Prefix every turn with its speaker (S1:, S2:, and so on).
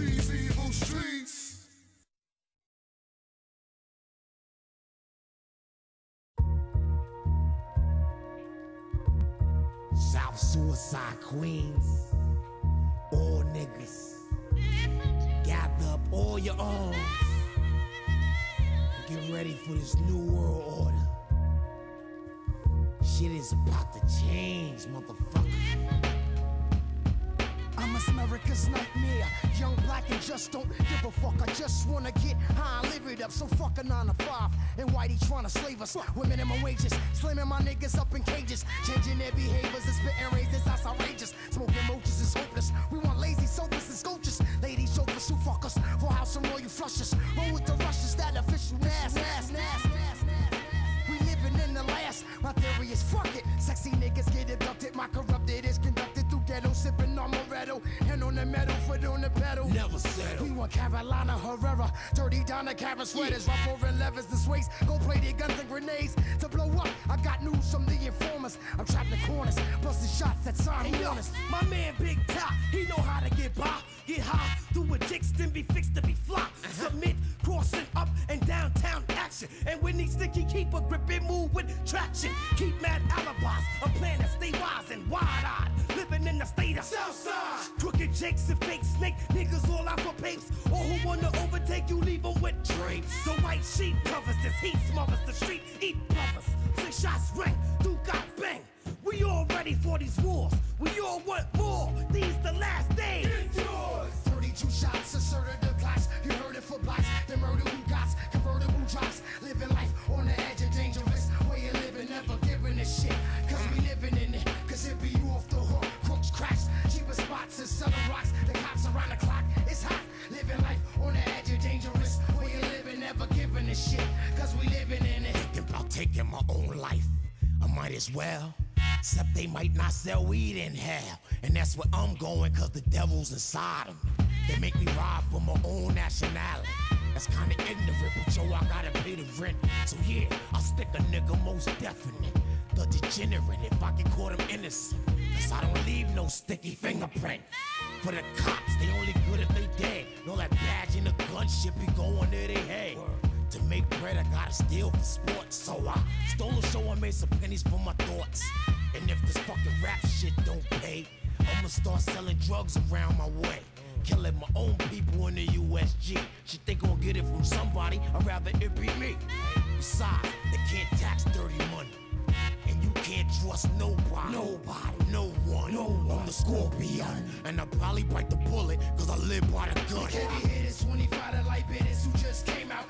S1: these evil streets.
S2: South Suicide Queens. All niggas. Gather up all your arms. Get ready for this new world order. Shit is about to change, motherfucker.
S3: America's nightmare. Young, black, and just don't give a fuck. I just wanna get high and live it up. So fuck a nine to five. And whitey trying to slave us with minimum wages. Slamming my niggas up in cages. Changing their behaviors and spitting razors. That's outrageous. Smoking roaches is hopeless. We want lazy sofas and sculptures. Ladies, chauffeurs who fuck us. For house and royal flushes. Roll with the rushes. That official nass, nass, nass. We living in the last. My theory is fuck it. Sexy niggas get abducted. My want Carolina Herrera. Dirty Donna, the Karan sweaters. Rough over levers and sways. Go play their guns and grenades to blow up. I got news from the informers. I'm trapped in corners. Busting shots that sign
S4: Hey,
S3: me
S4: yo,
S3: honest.
S4: my man Big Top, he know how to get by, get high, do a dicks, then be fixed to be fly. Uh-huh. Submit, crossing up and downtown action. And when he sticky, keep a grip and move with traction. Keep mad alibis, a plan to stay wise and wide-eyed. Jakes and fake snake, niggas all out for papes. Or who wanna overtake you, leave 'em with drapes. The white sheet covers this heat, smothers the street, eat brothers. Six shots ring, do got bang. We all ready for these wars.
S2: Taking my own life. I might as well. Except they might not sell weed in hell. And that's where I'm going, cause the devil's inside them. They make me ride for my own nationality. That's kinda ignorant, but yo, I gotta pay the rent. So yeah, I'll stick a nigga most definite. The degenerate, if I can call them innocent. Cause I don't leave no sticky fingerprint. For the cops, they only good if they dead. Know that badge and the gun shit be going to their head. To make bread, I gotta steal for sports. So I Stole a show, I made some pennies for my thoughts. And if this fucking rap shit don't pay, I'ma start selling drugs around my way. Killing my own people in the USG. Shit, think I'll get it from somebody, I'd rather it be me. Besides, they can't tax dirty money. And you can't trust nobody. Nobody. No one. No one. I'm the scorpion. And I probably bite the bullet, cause I live by the gun.
S3: Heavy hitters, 25 to light bitters who just came out.